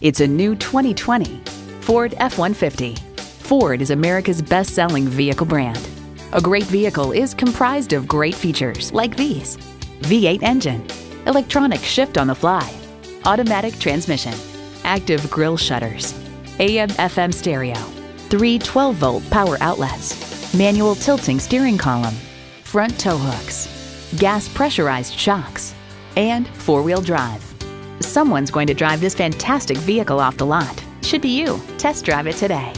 It's a new 2020 Ford F-150. Ford is America's best-selling vehicle brand. A great vehicle is comprised of great features like these. V8 engine, electronic shift on the fly, automatic transmission, active grille shutters, AM FM stereo, three 12 volt power outlets, manual tilting steering column, front tow hooks, gas pressurized shocks, and four wheel drive. Someone's going to drive this fantastic vehicle off the lot. Should be you. Test drive it today.